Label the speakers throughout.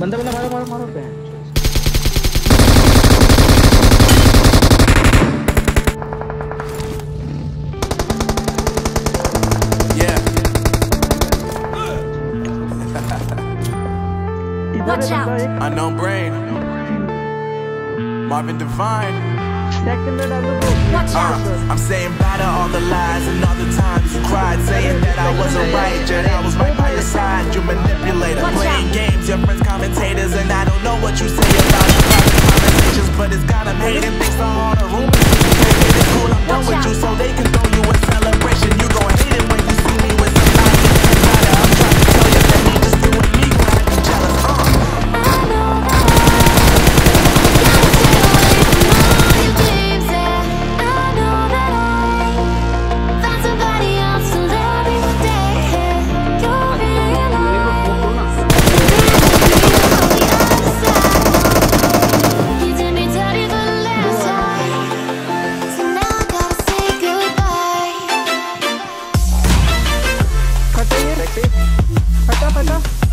Speaker 1: बंदा बंदा मारो मारो मारो पे
Speaker 2: Yeah.
Speaker 3: Watch out.
Speaker 2: Unknown brain. Marvin Devine.
Speaker 3: Watch
Speaker 2: Uh,
Speaker 3: out.
Speaker 2: I'm saying bye to all the lies and all the times you cried, saying that I wasn't right, yet about the conversations, but it's got 'em hating. Thanks to all the rumors. It's cool, I'm done with you,
Speaker 1: 好的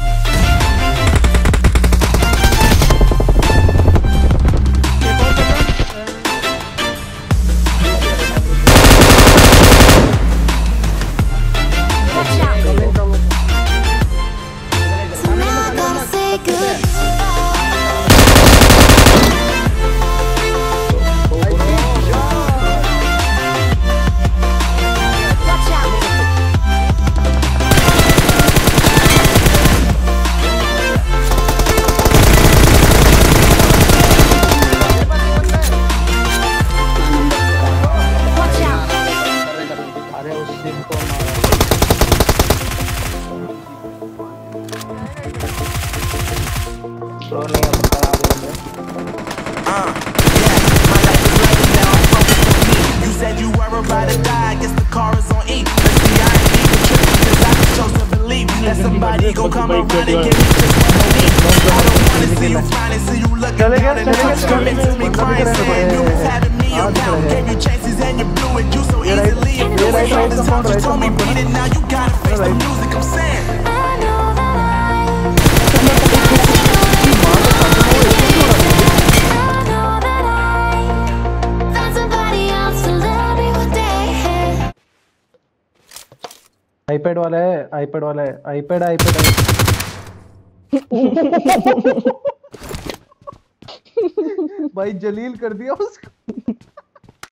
Speaker 1: Bro, नहीं अब खराब हो गया
Speaker 2: Uh, yeah, my life is ready now. I'm focused on me. You said you were about to die. I guess the car is on E. Let's see, I ain't even tripping 'cause I just chose to believe that somebody gon' come around and give me just what I need. I don't wanna see you smiling, see you looking
Speaker 1: चले गया,
Speaker 2: down and
Speaker 1: चले गया,
Speaker 2: just coming to me
Speaker 1: चले
Speaker 2: crying,
Speaker 1: गया,
Speaker 2: saying you was having me
Speaker 1: आज
Speaker 2: around.
Speaker 1: चले
Speaker 2: Gave you chances and you blew it. You so
Speaker 1: ये right-
Speaker 2: easily.
Speaker 1: ये
Speaker 2: And you
Speaker 1: right- right
Speaker 2: the
Speaker 1: the
Speaker 2: times
Speaker 1: phone,
Speaker 2: you
Speaker 1: right
Speaker 2: told
Speaker 1: the
Speaker 2: me
Speaker 1: phone.
Speaker 2: beat it. Now you gotta face the
Speaker 1: Right.
Speaker 2: music. I'm saying.
Speaker 1: iPad वाला है iPad वाला है iPad iPad भाई जलील कर दिया उसको।